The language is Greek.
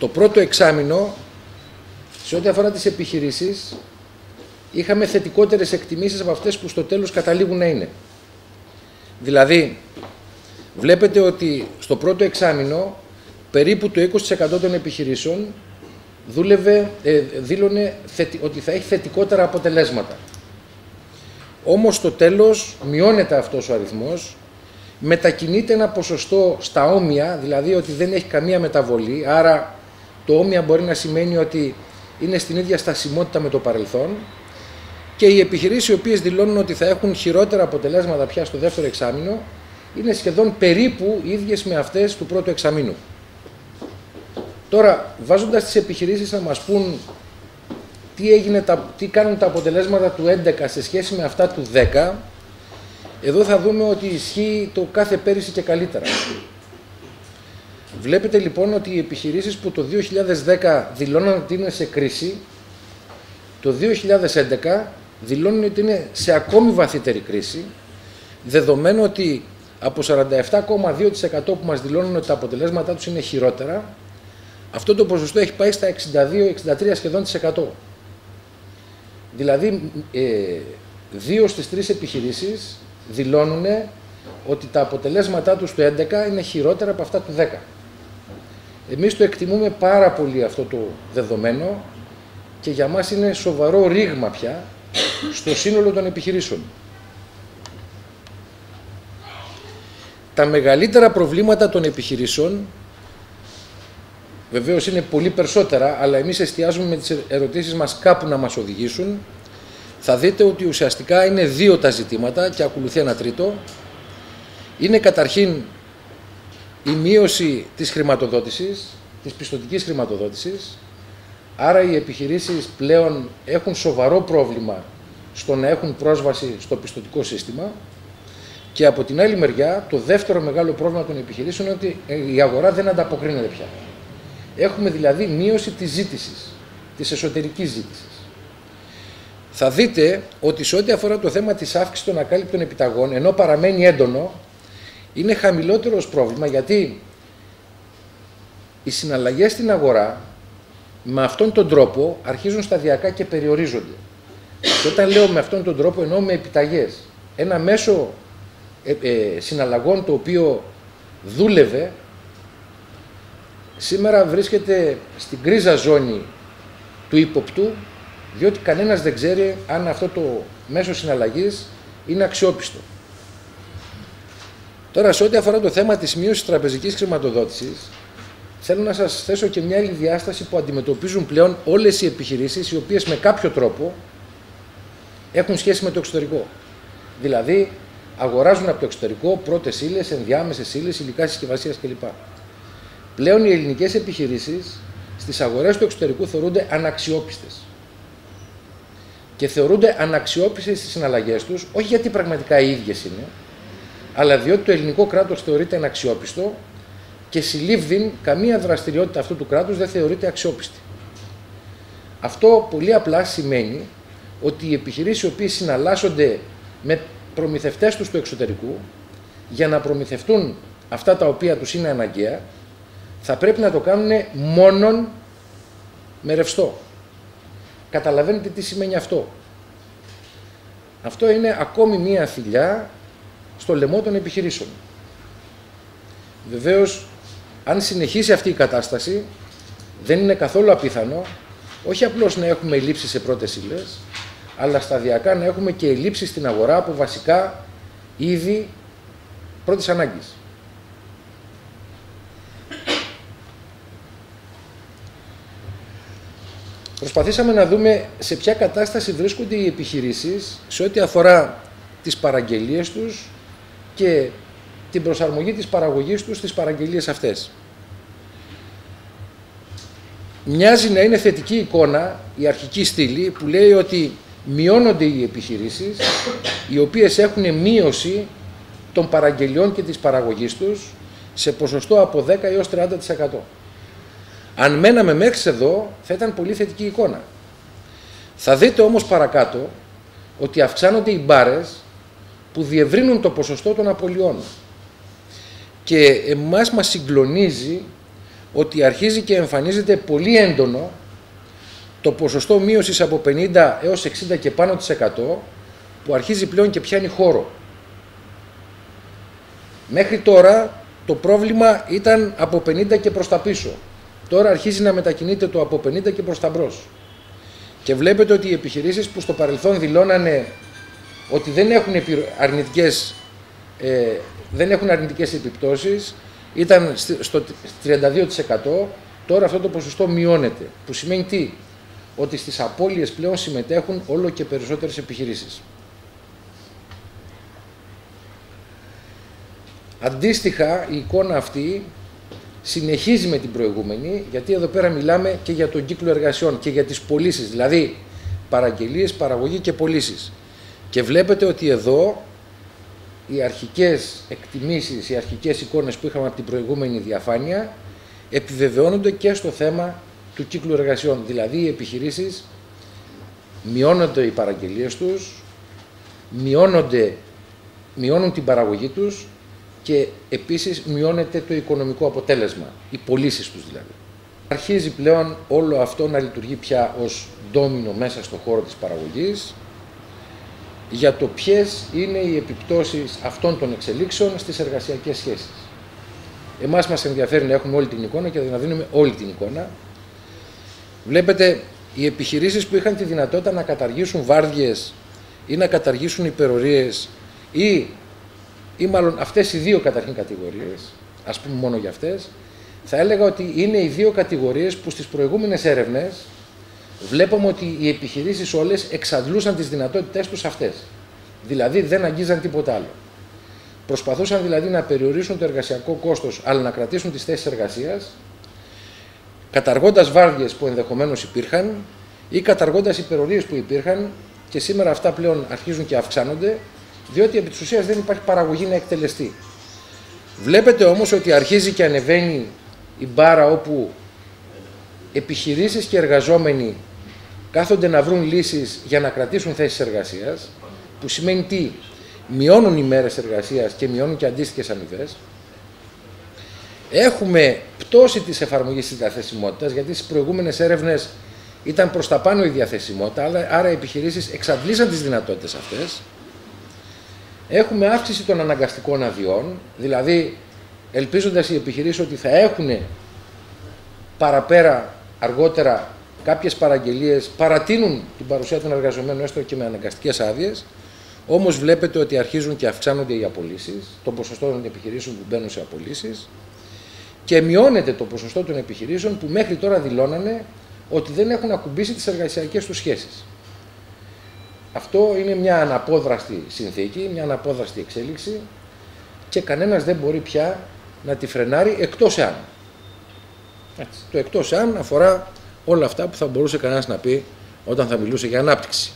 το πρώτο εξάμεινο, σε ό,τι αφορά τις επιχειρήσεις, είχαμε θετικότερες εκτιμήσεις από αυτές που στο τέλος καταλήγουν να είναι. Δηλαδή, βλέπετε ότι στο πρώτο εξάμεινο περίπου το 20% των επιχειρήσεων δούλευε, ε, δήλωνε ότι θα έχει θετικότερα αποτελέσματα. Όμως στο τέλος μειώνεται αυτός ο αριθμός, μετακινείται ένα ποσοστό στα όμοια, δηλαδή ότι δεν έχει καμία μεταβολή, άρα το όμοια μπορεί να σημαίνει ότι είναι στην ίδια στασιμότητα με το παρελθόν και οι επιχειρήσεις οι οποίες δηλώνουν ότι θα έχουν χειρότερα αποτελέσματα πια στο δεύτερο εξάμεινο είναι σχεδόν περίπου ίδιες με αυτές του πρώτου εξαμήνου. Τώρα, βάζοντας τις επιχειρήσεις να μας πούν τι, έγινε, τι κάνουν τα αποτελέσματα του 11 σε σχέση με αυτά του 10, εδώ θα δούμε ότι ισχύει το κάθε πέρυσι και καλύτερα. Βλέπετε λοιπόν ότι οι επιχειρήσεις που το 2010 δηλώναν ότι είναι σε κρίση, το 2011 δηλώνουν ότι είναι σε ακόμη βαθύτερη κρίση, δεδομένου ότι από 47,2% που μας δηλώνουν ότι τα αποτελέσματά τους είναι χειρότερα, αυτό το ποσοστό έχει πάει στα 62-63 σχεδόν της 100. Δηλαδή, ε, δύο στις τρεις επιχειρήσεις δηλώνουν ότι τα αποτελέσματά τους του 11 είναι χειρότερα από αυτά του 10. Εμείς το εκτιμούμε πάρα πολύ αυτό το δεδομένο και για μας είναι σοβαρό ρήγμα πια στο σύνολο των επιχειρήσεων. Τα μεγαλύτερα προβλήματα των επιχειρήσεων Βεβαίως είναι πολύ περισσότερα, αλλά εμείς εστιάζουμε με τις ερωτήσεις μας κάπου να μας οδηγήσουν. Θα δείτε ότι ουσιαστικά είναι δύο τα ζητήματα και ακολουθεί ένα τρίτο. Είναι καταρχήν η μείωση της χρηματοδότησης, της πιστοτικής χρηματοδότησης. Άρα οι επιχειρήσεις πλέον έχουν σοβαρό πρόβλημα στο να έχουν πρόσβαση στο πιστοτικό σύστημα. Και από την άλλη μεριά, το δεύτερο μεγάλο πρόβλημα των επιχειρήσεων είναι ότι η αγορά δεν ανταποκρίνεται πια. Έχουμε δηλαδή μείωση της ζήτησης, της εσωτερικής ζήτησης. Θα δείτε ότι σε ό,τι αφορά το θέμα της αύξησης των ακάλυπτων επιταγών, ενώ παραμένει έντονο, είναι χαμηλότερο ως πρόβλημα γιατί οι συναλλαγές στην αγορά με αυτόν τον τρόπο αρχίζουν σταδιακά και περιορίζονται. Και όταν λέω με αυτόν τον τρόπο εννοώ με επιταγές. Ένα μέσο ε, ε, συναλλαγών το οποίο δούλευε σήμερα βρίσκεται στην κρίζα ζώνη του ύποπτου, διότι κανένας δεν ξέρει αν αυτό το μέσο συναλλαγής είναι αξιόπιστο. Τώρα, σε ό,τι αφορά το θέμα της μείωσης τραπεζικής χρηματοδότησης, θέλω να σας θέσω και μια άλλη διάσταση που αντιμετωπίζουν πλέον όλες οι επιχειρήσεις, οι οποίες με κάποιο τρόπο έχουν σχέση με το εξωτερικό. Δηλαδή, αγοράζουν από το εξωτερικό πρώτες ύλες, ενδιάμεσες ύλες, υλικά συσκευασίας κλπ. Πλέον οι ελληνικές επιχειρήσεις στις αγορές του εξωτερικού θεωρούνται αναξιόπιστες. Και θεωρούνται αναξιόπιστες στις συναλλαγές τους, όχι γιατί πραγματικά οι ίδιες είναι, αλλά διότι το ελληνικό κράτος θεωρείται αναξιόπιστο και συλλήβδην καμία δραστηριότητα αυτού του κράτους δεν θεωρείται αξιόπιστη. Αυτό πολύ απλά σημαίνει ότι οι επιχειρήσεις οι οποίες συναλλάσσονται με προμηθευτές τους του εξωτερικού για να προμηθευτούν αυτά τα οποία τους είναι αναγκαία θα πρέπει να το κάνουν μόνον με ρευστό. Καταλαβαίνετε τι σημαίνει αυτό. Αυτό είναι ακόμη μία θηλιά στο λαιμό των επιχειρήσεων. Βεβαίως, αν συνεχίσει αυτή η κατάσταση, δεν είναι καθόλου απίθανο όχι απλώς να έχουμε ελλείψεις σε πρώτες ύλες, αλλά σταδιακά να έχουμε και ελλείψεις στην αγορά από βασικά είδη πρώτης ανάγκης. Προσπαθήσαμε να δούμε σε ποια κατάσταση βρίσκονται οι επιχειρήσεις σε ό,τι αφορά τις παραγγελίες τους και την προσαρμογή της παραγωγής τους στις παραγγελίες αυτές. Μοιάζει να είναι θετική εικόνα η αρχική στήλη που λέει ότι μειώνονται οι επιχειρήσεις οι οποίες έχουν μείωση των παραγγελιών και της παραγωγής τους σε ποσοστό από 10 έως 30%. Αν μέναμε μέχρι εδώ θα ήταν πολύ θετική εικόνα. Θα δείτε όμως παρακάτω ότι αυξάνονται οι μπάρες που διευρύνουν το ποσοστό των απολειών. Και εμάς μας συγκλονίζει ότι αρχίζει και εμφανίζεται πολύ έντονο το ποσοστό μείωσης από 50 έως 60 και πάνω της 100 που αρχίζει πλέον και πιάνει χώρο. Μέχρι τώρα το πρόβλημα ήταν από 50 και προς τα πίσω. Τώρα αρχίζει να μετακινείται το από 50 και προς τα μπρος. Και βλέπετε ότι οι επιχειρήσεις που στο παρελθόν δηλώνανε ότι δεν έχουν αρνητικές, ε, δεν έχουν αρνητικές επιπτώσεις, ήταν στο 32%, τώρα αυτό το ποσοστό μειώνεται. Που σημαίνει τι, ότι στις απώλειες πλέον συμμετέχουν όλο και περισσότερες επιχειρήσεις. Αντίστοιχα, η εικόνα αυτή συνεχίζει με την προηγούμενη, γιατί εδώ πέρα μιλάμε και για τον κύκλο εργασιών και για τις πωλήσεις, δηλαδή παραγγελίες, παραγωγή και πωλήσεις. Και βλέπετε ότι εδώ οι αρχικές εκτιμήσεις, οι αρχικές εικόνες που είχαμε από την προηγούμενη διαφάνεια επιβεβαιώνονται και στο θέμα του κύκλου εργασιών. Δηλαδή οι επιχειρήσεις μειώνονται οι παραγγελίες τους, μειώνονται, μειώνουν την παραγωγή τους και επίσης μειώνεται το οικονομικό αποτέλεσμα, οι πωλήσεις τους δηλαδή. Αρχίζει πλέον όλο αυτό να λειτουργεί πια ως ντόμινο μέσα στο χώρο της παραγωγής για το ποιες είναι οι επιπτώσεις αυτών των εξελίξεων στις εργασιακές σχέσεις. Εμάς μας ενδιαφέρει να έχουμε όλη την εικόνα και να δίνουμε όλη την εικόνα. Βλέπετε, οι επιχειρήσεις που είχαν τη δυνατότητα να καταργήσουν βάρδιες ή να καταργήσουν υπερορίες ή ή μάλλον αυτές οι δύο καταρχήν κατηγορίες, ας πούμε μόνο για αυτές, θα έλεγα ότι είναι οι δύο κατηγορίες που στις προηγούμενες έρευνες βλέπουμε ότι οι επιχειρήσεις όλες εξαντλούσαν τις δυνατότητές τους αυτές. Δηλαδή δεν αγγίζαν τίποτα άλλο. Προσπαθούσαν δηλαδή να περιορίσουν το εργασιακό κόστος, αλλά να κρατήσουν τις θέσεις εργασίας, καταργώντας βάρδιες που ενδεχομένως υπήρχαν ή καταργώντας υπερορίες που υπήρχαν και σήμερα αυτά πλέον αρχίζουν και αυξάνονται διότι επί της ουσίας δεν υπάρχει παραγωγή να εκτελεστεί. Βλέπετε όμως ότι αρχίζει και ανεβαίνει η μπάρα όπου επιχειρήσεις και εργαζόμενοι κάθονται να βρουν λύσεις για να κρατήσουν θέσεις εργασίας, που σημαίνει τι, μειώνουν οι μέρες εργασίας και μειώνουν και αντίστοιχες αμοιβές. Έχουμε πτώση της εφαρμογής της διαθεσιμότητας, γιατί στις προηγούμενες έρευνες ήταν προς τα πάνω η διαθεσιμότητα, άρα οι επιχειρήσεις εξαντλήσαν τις δυνατότητες αυτές. Έχουμε αύξηση των αναγκαστικών αδειών, δηλαδή ελπίζοντας οι επιχειρήσεις ότι θα έχουν παραπέρα αργότερα κάποιες παραγγελίες παρατείνουν την παρουσία των εργαζομένων έστω και με αναγκαστικές άδειες. Όμως βλέπετε ότι αρχίζουν και αυξάνονται οι απολύσεις, το ποσοστό των επιχειρήσεων που μπαίνουν σε απολύσεις και μειώνεται το ποσοστό των επιχειρήσεων που μέχρι τώρα δηλώνανε ότι δεν έχουν ακουμπήσει τις εργασιακές τους σχέσεις. Αυτό είναι μια αναπόδραστη συνθήκη, μια αναπόδραστη εξέλιξη και κανένας δεν μπορεί πια να τη φρενάρει εκτός εάν. Το εκτός εάν αφορά όλα αυτά που θα μπορούσε κανένας να πει όταν θα μιλούσε για ανάπτυξη.